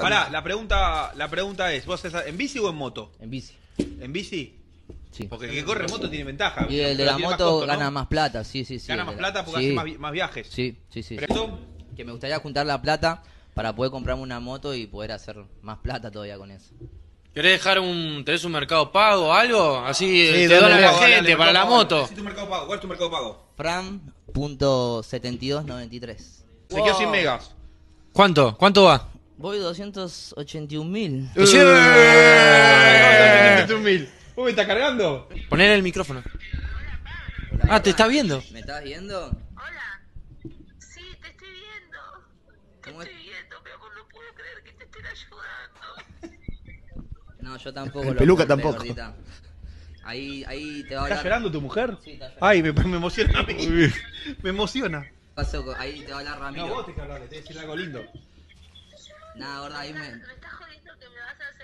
Pará, la pregunta, la pregunta es, ¿vos estás en bici o en moto? En bici. ¿En bici? Sí. Porque el que corre en moto tiene ventaja. Y el de la moto más costo, ¿no? gana más plata, sí, sí, sí. Gana más plata porque sí, hace más, vi- más viajes. Sí, sí, sí. Pero esto, Que me gustaría juntar la plata para poder comprarme una moto y poder hacer más plata todavía con eso. ¿Querés dejar un, tenés un mercado pago o algo? Así Sí, te dona la dale, gente para la moto. Tu mercado pago. ¿Cuál es tu mercado pago? Fran.7293. Se quedó sin megas. ¿Cuánto? ¿Cuánto va? Voy 281 mil. ¿Vos me estás cargando? Poner el micrófono. Ah, ¿te está viendo? ¿Me estás viendo? Hola. Sí, te estoy viendo. Te ¿Cómo es? estoy viendo, mi amor, no puedo creer que te estén ayudando. No, yo tampoco. El lo peluca compré, tampoco. gordita. Ahí, ahí te va a ¿Está hablar. llorando tu mujer? Sí, está llorando. Ay, me, me emociona a mí. me emociona. Paso ahí te va a hablar Ramiro. No, vos tenés que hablar, te tenés que decir algo lindo. Nada, gorda, ahí me. Me estás jodiendo que me vas a hacer hablar